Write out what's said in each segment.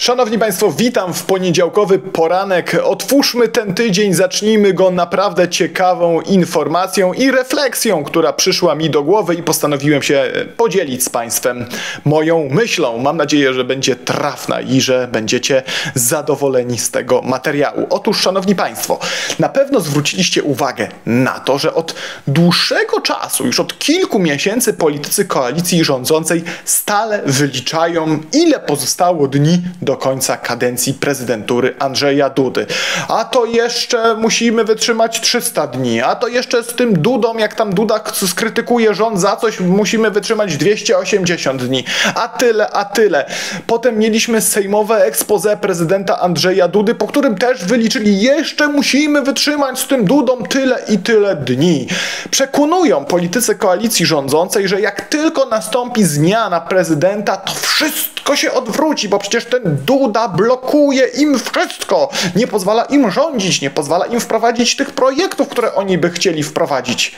Szanowni Państwo, witam w poniedziałkowy poranek. Otwórzmy ten tydzień, zacznijmy go naprawdę ciekawą informacją i refleksją, która przyszła mi do głowy i postanowiłem się podzielić z Państwem moją myślą. Mam nadzieję, że będzie trafna i że będziecie zadowoleni z tego materiału. Otóż, Szanowni Państwo, na pewno zwróciliście uwagę na to, że od dłuższego czasu, już od kilku miesięcy, politycy koalicji rządzącej stale wyliczają, ile pozostało dni do do końca kadencji prezydentury Andrzeja Dudy. A to jeszcze musimy wytrzymać 300 dni, a to jeszcze z tym Dudą, jak tam Duda skrytykuje rząd za coś, musimy wytrzymać 280 dni. A tyle, a tyle. Potem mieliśmy sejmowe expose prezydenta Andrzeja Dudy, po którym też wyliczyli, jeszcze musimy wytrzymać z tym Dudą tyle i tyle dni. Przekonują politycy koalicji rządzącej, że jak tylko nastąpi zmiana prezydenta, to wszystko się odwróci, bo przecież ten Duda blokuje im wszystko. Nie pozwala im rządzić, nie pozwala im wprowadzić tych projektów, które oni by chcieli wprowadzić.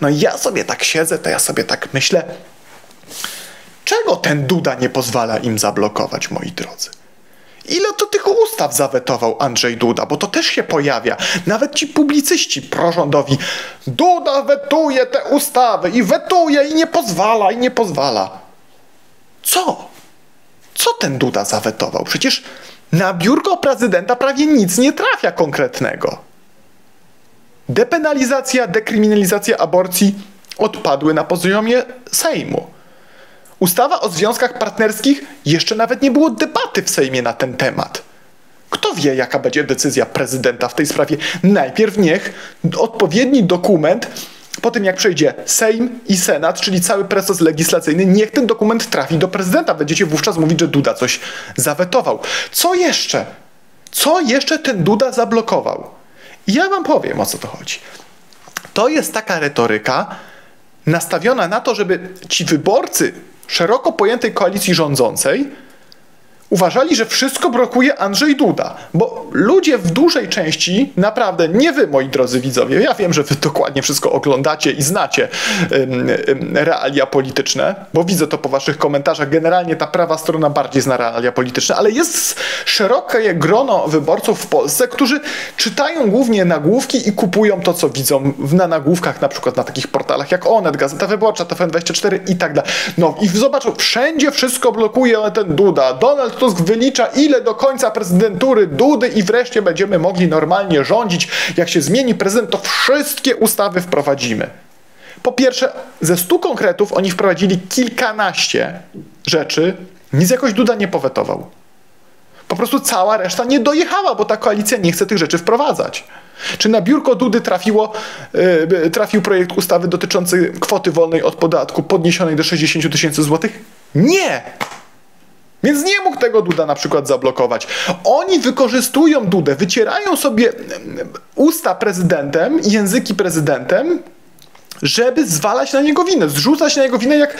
No i ja sobie tak siedzę, to ja sobie tak myślę, czego ten Duda nie pozwala im zablokować, moi drodzy? Ile to tych ustaw zawetował Andrzej Duda, bo to też się pojawia. Nawet ci publicyści prorządowi. Duda wetuje te ustawy i wetuje i nie pozwala, i nie pozwala. Co? Co ten Duda zawetował? Przecież na biurko prezydenta prawie nic nie trafia konkretnego. Depenalizacja, dekryminalizacja aborcji odpadły na poziomie Sejmu. Ustawa o związkach partnerskich jeszcze nawet nie było debaty w Sejmie na ten temat. Kto wie, jaka będzie decyzja prezydenta w tej sprawie? Najpierw niech odpowiedni dokument po tym jak przejdzie Sejm i Senat, czyli cały proces legislacyjny, niech ten dokument trafi do prezydenta. Będziecie wówczas mówić, że Duda coś zawetował. Co jeszcze? Co jeszcze ten Duda zablokował? I ja wam powiem, o co to chodzi. To jest taka retoryka nastawiona na to, żeby ci wyborcy szeroko pojętej koalicji rządzącej uważali, że wszystko blokuje Andrzej Duda. Bo ludzie w dużej części, naprawdę, nie wy, moi drodzy widzowie, ja wiem, że wy dokładnie wszystko oglądacie i znacie ym, ym, realia polityczne, bo widzę to po waszych komentarzach. Generalnie ta prawa strona bardziej zna realia polityczne, ale jest szerokie grono wyborców w Polsce, którzy czytają głównie nagłówki i kupują to, co widzą na nagłówkach, na przykład na takich portalach jak Onet, Gazeta Wyborcza, TVN24 i tak dalej. No i zobaczą, wszędzie wszystko blokuje ten Duda. Donald Tusk wylicza, ile do końca prezydentury Dudy i wreszcie będziemy mogli normalnie rządzić. Jak się zmieni prezydent, to wszystkie ustawy wprowadzimy. Po pierwsze, ze stu konkretów oni wprowadzili kilkanaście rzeczy, nic jakoś Duda nie powetował. Po prostu cała reszta nie dojechała, bo ta koalicja nie chce tych rzeczy wprowadzać. Czy na biurko Dudy trafiło, yy, trafił projekt ustawy dotyczący kwoty wolnej od podatku podniesionej do 60 tysięcy złotych? Nie! Więc nie mógł tego Duda na przykład zablokować. Oni wykorzystują Dudę, wycierają sobie usta prezydentem języki prezydentem, żeby zwalać na niego winę, zrzucać na niego winę, jak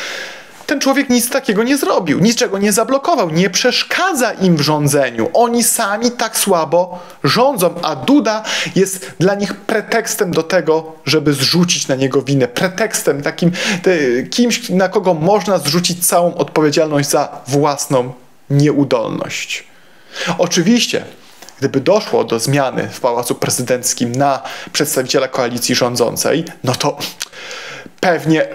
ten człowiek nic takiego nie zrobił, niczego nie zablokował, nie przeszkadza im w rządzeniu. Oni sami tak słabo rządzą, a Duda jest dla nich pretekstem do tego, żeby zrzucić na niego winę. Pretekstem takim, te, kimś, na kogo można zrzucić całą odpowiedzialność za własną nieudolność. Oczywiście, gdyby doszło do zmiany w Pałacu Prezydenckim na przedstawiciela koalicji rządzącej, no to pewnie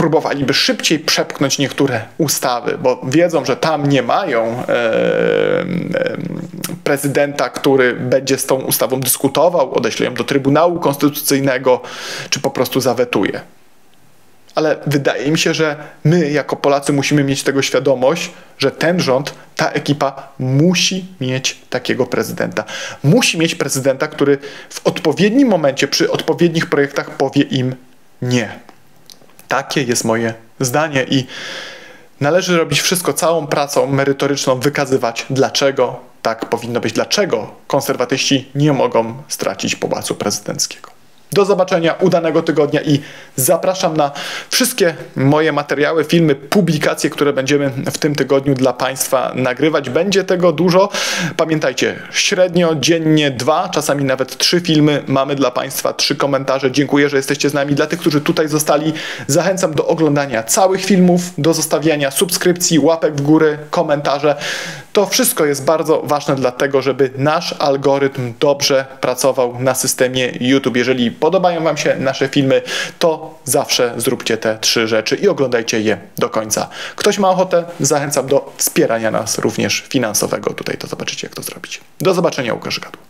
próbowaliby szybciej przepchnąć niektóre ustawy, bo wiedzą, że tam nie mają prezydenta, który będzie z tą ustawą dyskutował, odeśle ją do Trybunału Konstytucyjnego, czy po prostu zawetuje. Ale wydaje mi się, że my jako Polacy musimy mieć tego świadomość, że ten rząd, ta ekipa musi mieć takiego prezydenta. Musi mieć prezydenta, który w odpowiednim momencie, przy odpowiednich projektach powie im nie. Takie jest moje zdanie i należy robić wszystko całą pracą merytoryczną, wykazywać dlaczego tak powinno być, dlaczego konserwatyści nie mogą stracić pałacu prezydenckiego. Do zobaczenia udanego tygodnia i zapraszam na wszystkie moje materiały, filmy, publikacje, które będziemy w tym tygodniu dla Państwa nagrywać. Będzie tego dużo. Pamiętajcie, średnio dziennie dwa, czasami nawet trzy filmy mamy dla Państwa, trzy komentarze. Dziękuję, że jesteście z nami. Dla tych, którzy tutaj zostali, zachęcam do oglądania całych filmów, do zostawiania subskrypcji, łapek w górę, komentarze. To wszystko jest bardzo ważne dlatego, żeby nasz algorytm dobrze pracował na systemie YouTube. Jeżeli podobają Wam się nasze filmy, to zawsze zróbcie te trzy rzeczy i oglądajcie je do końca. Ktoś ma ochotę, zachęcam do wspierania nas również finansowego. Tutaj to zobaczycie, jak to zrobić. Do zobaczenia, Łukasz Gadł.